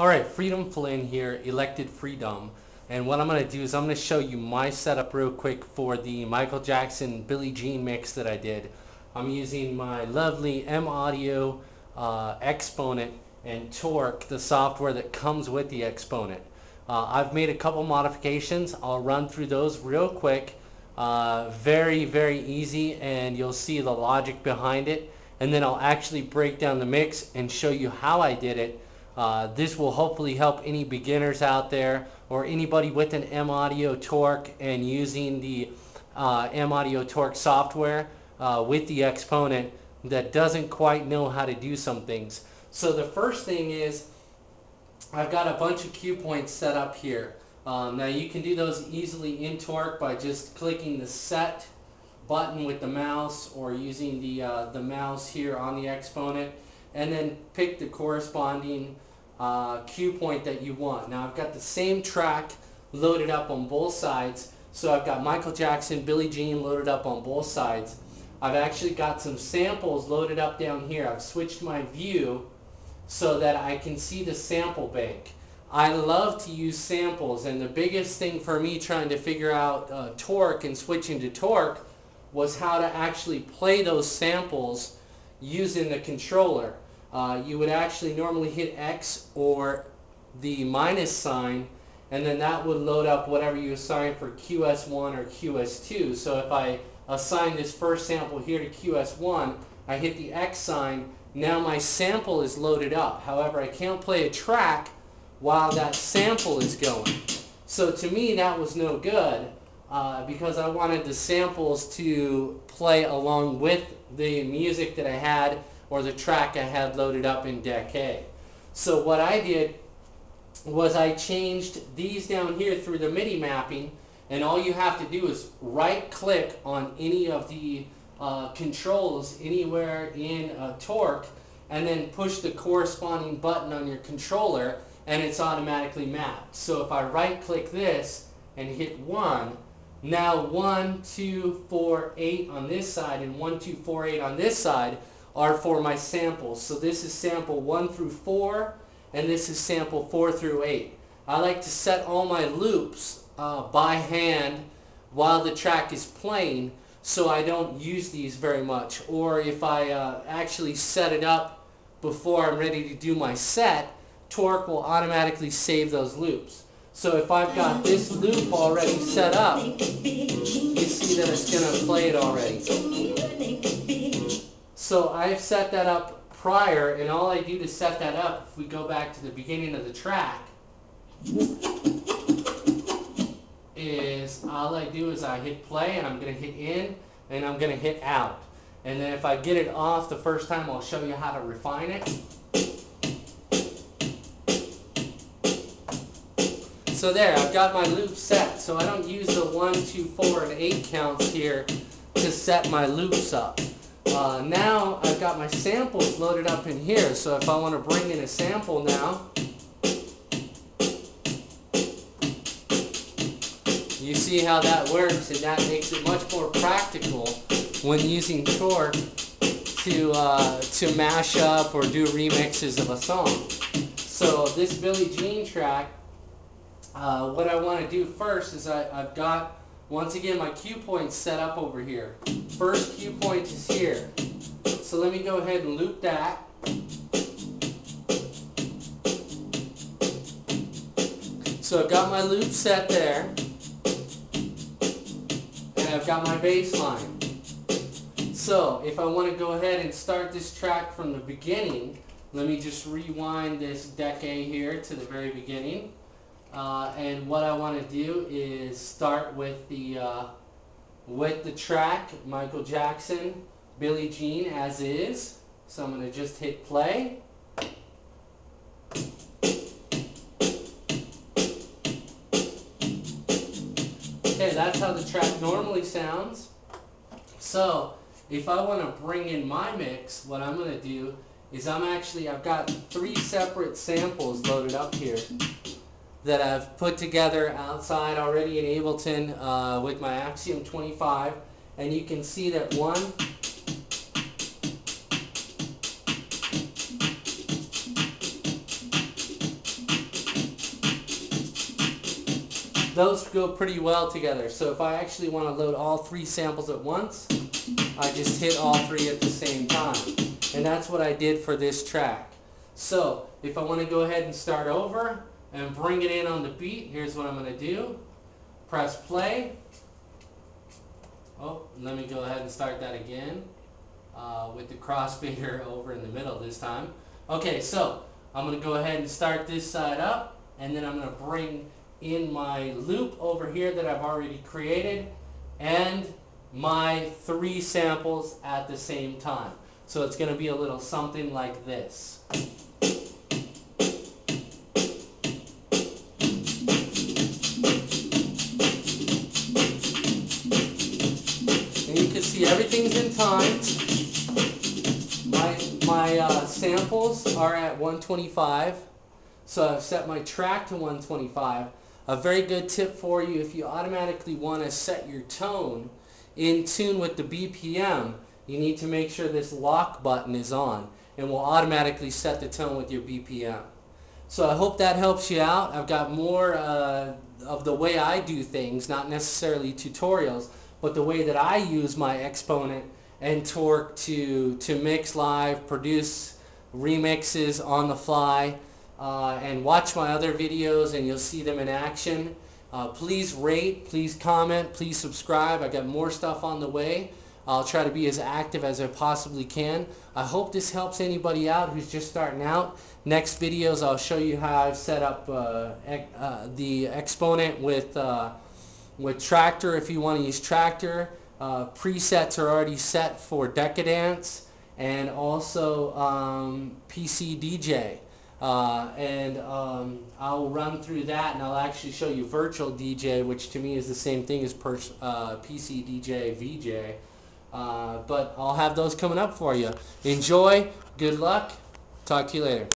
All right, Freedom Flynn here, elected Freedom. And what I'm going to do is I'm going to show you my setup real quick for the Michael Jackson Billie Jean mix that I did. I'm using my lovely M Audio uh, Xponent and Torq, the software that comes with the Xponent. Uh, I've made a couple modifications. I'll run through those real quick. Uh, very, very easy and you'll see the logic behind it. And then I'll actually break down the mix and show you how I did it uh, this will hopefully help any beginners out there or anybody with an M Audio Torq and using the uh, M Audio Torq software uh, with the Xponent that doesn't quite know how to do some things. So the first thing is I've got a bunch of cue points set up here. Um, now you can do those easily in Torq by just clicking the set button with the mouse or using the, uh, the mouse here on the Xponent and then pick the corresponding uh, cue point that you want. Now I've got the same track loaded up on both sides. So I've got Michael Jackson, Billie Jean loaded up on both sides. I've actually got some samples loaded up down here. I've switched my view so that I can see the sample bank. I love to use samples and the biggest thing for me trying to figure out uh, Torq and switching to Torq was how to actually play those samples using the controller uh, you would actually normally hit X or the minus sign and then that would load up whatever you assign for QS1 or QS2. So if I assign this first sample here to QS1, I hit the X sign, now my sample is loaded up. However, I can't play a track while that sample is going. So to me that was no good uh, because I wanted the samples to play along with the music that I had or the track I had loaded up in Deck A. So what I did was I changed these down here through the MIDI mapping and all you have to do is right click on any of the uh, controls anywhere in uh, Torq and then push the corresponding button on your controller and it's automatically mapped. So if I right click this and hit 1, now 1, 2, 4, 8 on this side and 1, 2, 4, 8 on this side are for my samples. So this is sample 1 through 4, and this is sample 4 through 8. I like to set all my loops uh, by hand while the track is playing so I don't use these very much. Or if I uh, actually set it up before I'm ready to do my set, Torq will automatically save those loops. So if I've got this loop already set up, you see that it's going to play it already. So I've set that up prior, and all I do to set that up, if we go back to the beginning of the track, is all I do is I hit play, and I'm going to hit in, and I'm going to hit out. And then if I get it off the first time, I'll show you how to refine it. So there, I've got my loop set. So I don't use the 1, 2, 4, and 8 counts here to set my loops up. Uh, now I've got my samples loaded up in here, so if I want to bring in a sample now, you see how that works, and that makes it much more practical when using Torq to, uh, to mash up or do remixes of a song. So this Billie Jean track, uh, what I want to do first is I, I've got once again, my cue point's set up over here. First cue point is here. So let me go ahead and loop that. So I've got my loop set there. And I've got my bass line. So if I want to go ahead and start this track from the beginning, let me just rewind this deck A here to the very beginning. Uh, and what I want to do is start with the uh, with the track Michael Jackson, Billie Jean as is. So I'm going to just hit play. Okay, that's how the track normally sounds. So if I want to bring in my mix, what I'm going to do is I'm actually, I've got three separate samples loaded up here that I've put together outside already in Ableton uh, with my Axiom 25 and you can see that one those go pretty well together. So if I actually want to load all three samples at once I just hit all three at the same time. And that's what I did for this track. So if I want to go ahead and start over and bring it in on the beat, here's what I'm going to do. Press play. Oh, let me go ahead and start that again uh, with the crossfader over in the middle this time. Okay, so I'm going to go ahead and start this side up and then I'm going to bring in my loop over here that I've already created and my three samples at the same time. So it's going to be a little something like this. See everything's in time. My, my uh, samples are at 125. So I've set my track to 125. A very good tip for you if you automatically want to set your tone in tune with the BPM, you need to make sure this lock button is on and will automatically set the tone with your BPM. So I hope that helps you out. I've got more uh, of the way I do things, not necessarily tutorials, but the way that I use my Xponent and Torq to, to mix live, produce remixes on the fly, uh, and watch my other videos and you'll see them in action. Uh, please rate, please comment, please subscribe. I got more stuff on the way. I'll try to be as active as I possibly can. I hope this helps anybody out who's just starting out. Next videos I'll show you how I've set up uh, uh, the Xponent with, uh, with Traktor, if you want to use Traktor, Uh, presets are already set for Deckadance and also um, PC DJ. Uh, and um, I'll run through that and I'll actually show you virtual DJ which to me is the same thing as uh, PC DJ VJ uh, but I'll have those coming up for you. Enjoy. Good luck. Talk to you later